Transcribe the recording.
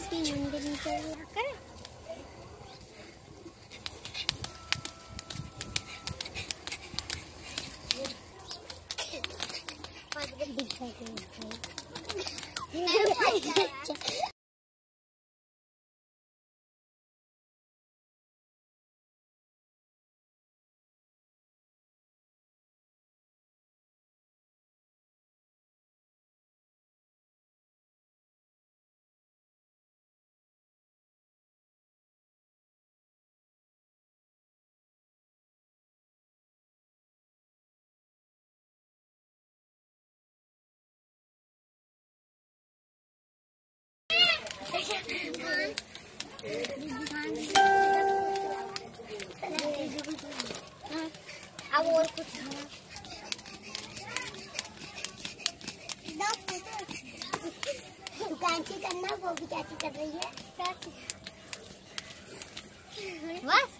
इसकी मंदिर नीचे कर। अब और कुछ करना वो भी चाची कर रही है बस।